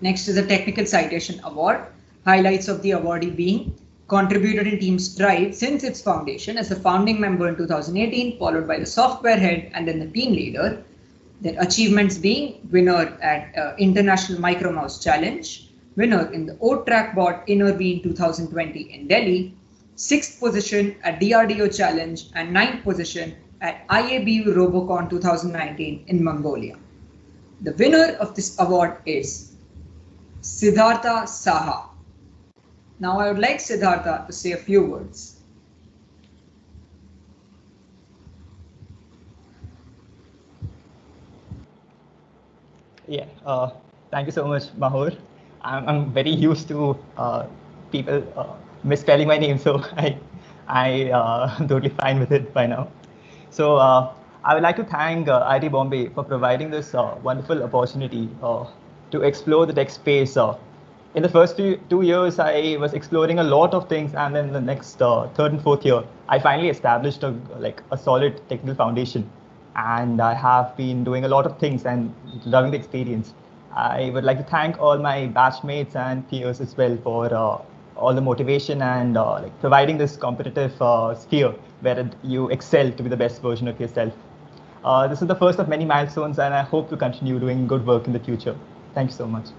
next is a technical citation award. Highlights of the awardee being contributed in Team Strive since its foundation as a founding member in 2018, followed by the software head and then the team leader. Then achievements being winner at uh, International Micro Mouse Challenge, winner in the O-Track Bot Innerve in 2020 in Delhi, sixth position at DRDO Challenge, and ninth position at IABU Robocon 2019 in Mongolia. The winner of this award is Siddhartha Saha. Now I would like Siddhartha to say a few words. Yeah, uh, thank you so much, Mahur. I'm, I'm very used to uh, people uh, misspelling my name, so I, I uh, totally fine with it by now. So uh, I would like to thank uh, IIT Bombay for providing this uh, wonderful opportunity uh, to explore the tech space. Uh, in the first two, two years, I was exploring a lot of things, and then the next uh, third and fourth year, I finally established a like a solid technical foundation, and I have been doing a lot of things and loving the experience. I would like to thank all my batchmates and peers as well for uh, all the motivation and uh, like providing this competitive uh, sphere where you excel to be the best version of yourself. Uh, this is the first of many milestones, and I hope to continue doing good work in the future. Thank you so much.